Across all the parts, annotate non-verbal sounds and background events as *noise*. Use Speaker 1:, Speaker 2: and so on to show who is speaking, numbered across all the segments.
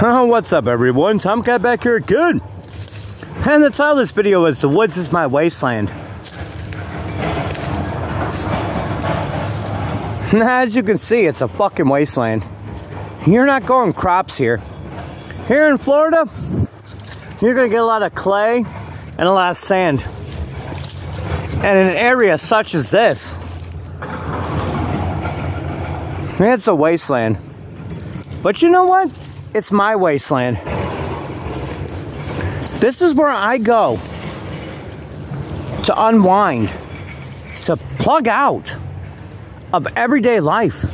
Speaker 1: What's up everyone? Tomcat back here good. And the title of this video is The Woods is My Wasteland. As you can see, it's a fucking wasteland. You're not growing crops here. Here in Florida, you're gonna get a lot of clay and a lot of sand. And in an area such as this, it's a wasteland. But you know what? It's my wasteland. This is where I go to unwind, to plug out of everyday life,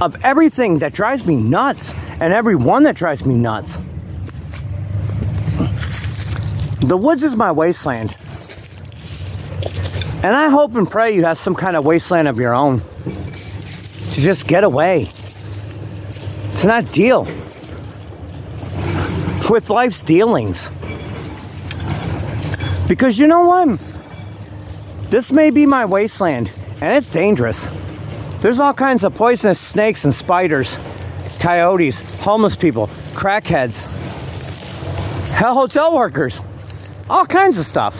Speaker 1: of everything that drives me nuts and everyone that drives me nuts. The woods is my wasteland. And I hope and pray you have some kind of wasteland of your own to just get away to not deal with life's dealings. Because you know what? This may be my wasteland, and it's dangerous. There's all kinds of poisonous snakes and spiders, coyotes, homeless people, crackheads, hell hotel workers, all kinds of stuff.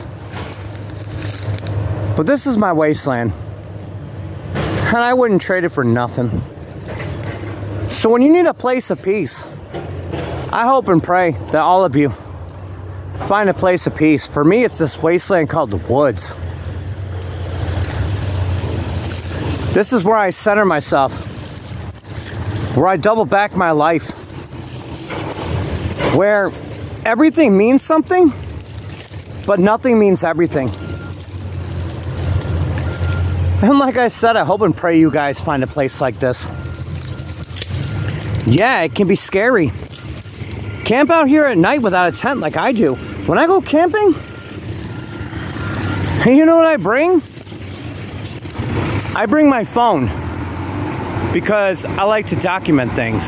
Speaker 1: But this is my wasteland, and I wouldn't trade it for nothing. So when you need a place of peace, I hope and pray that all of you find a place of peace. For me, it's this wasteland called the woods. This is where I center myself, where I double back my life, where everything means something, but nothing means everything. And like I said, I hope and pray you guys find a place like this. Yeah, it can be scary. Camp out here at night without a tent like I do. When I go camping, *laughs* you know what I bring? I bring my phone because I like to document things.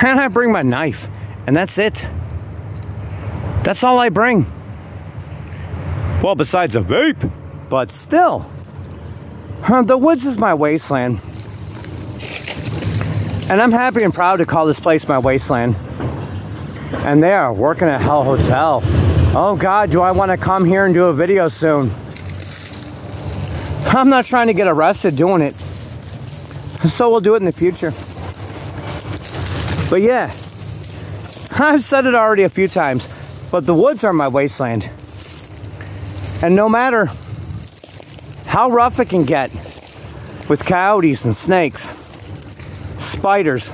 Speaker 1: And I bring my knife, and that's it. That's all I bring. Well, besides a vape, but still. The woods is my wasteland. And I'm happy and proud to call this place my wasteland. And they are working at Hell Hotel. Oh God, do I want to come here and do a video soon? I'm not trying to get arrested doing it. So we'll do it in the future. But yeah, I've said it already a few times, but the woods are my wasteland. And no matter how rough it can get with coyotes and snakes, spiders,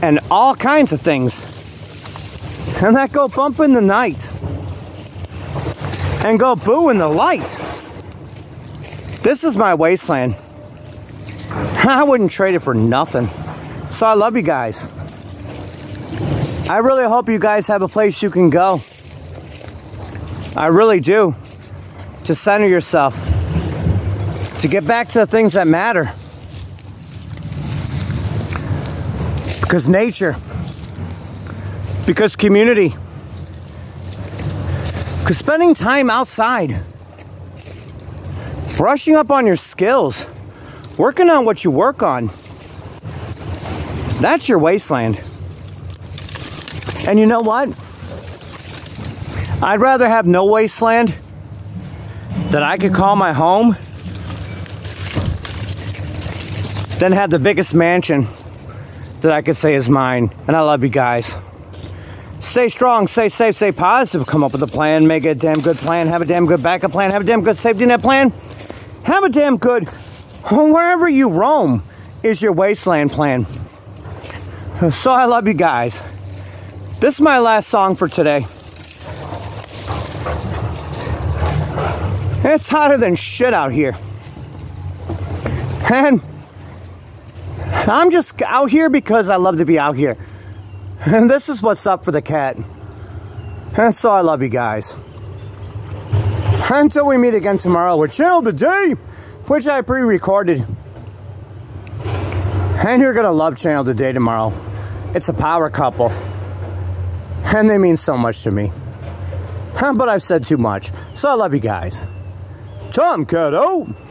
Speaker 1: and all kinds of things. And that go bump in the night. And go boo in the light. This is my wasteland. *laughs* I wouldn't trade it for nothing. So I love you guys. I really hope you guys have a place you can go. I really do. To center yourself. To get back to the things that matter. Because nature, because community, because spending time outside, brushing up on your skills, working on what you work on. That's your wasteland. And you know what? I'd rather have no wasteland that I could call my home than have the biggest mansion that I could say is mine. And I love you guys. Stay strong, stay safe, stay positive. Come up with a plan, make a damn good plan, have a damn good backup plan, have a damn good safety net plan. Have a damn good, wherever you roam, is your wasteland plan. So I love you guys. This is my last song for today. It's hotter than shit out here. And I'm just out here because I love to be out here. And *laughs* this is what's up for the cat. And so I love you guys. Until we meet again tomorrow with Channel Today, which I pre-recorded. And you're gonna love Channel Today tomorrow. It's a power couple. And they mean so much to me. But I've said too much. So I love you guys. Tomcat out.